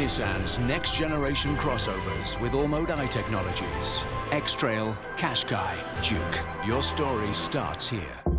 Nissan's next generation crossovers with all-mode Eye technologies. X-Trail, Qashqai, Juke. Your story starts here.